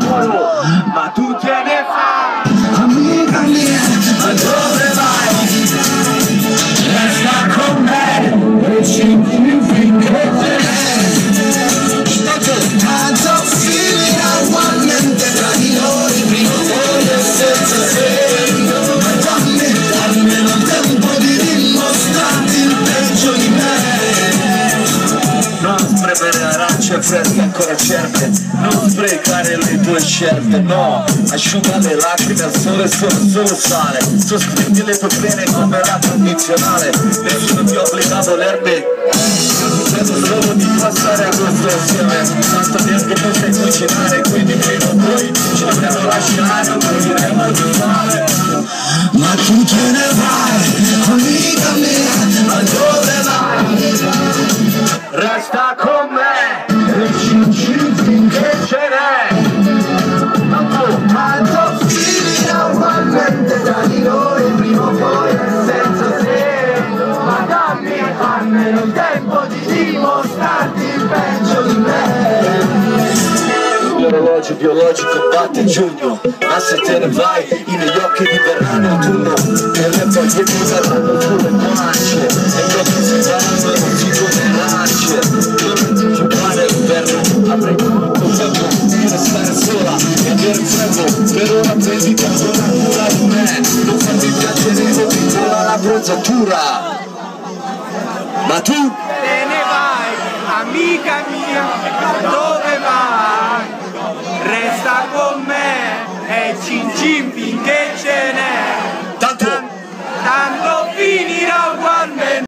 lavoro Ma Spremere arance fresche ancora certe. Non sprecare le tue scelte, no. Asciuga le lacrime al sole sono solo sale. Sospendi le tue pene come la condizionale Nessuno ti obbliga a volermi Credo solo di Resta con me. E ci ci finché ce n'è? Feel it, ugualmente tra di noi Prima o poi è senza segno Ma dammi almeno il tempo di dimostrarti il peggio di me. L'orologio biologico batte giugno Ma se te ne vai i miei occhi diverranno autunno E le foglie mi verranno sulle guance E gli occhi si faranno l'inverno Avrei voluto tempo di restare sola E avere freddo Per ora prenditi ancora cura di me. Non farmi piacere o ti vola la bronzatura. Ma tu? Te ne vai, amica mia, dove vai? Resta con me e cin cin finché ce n'è.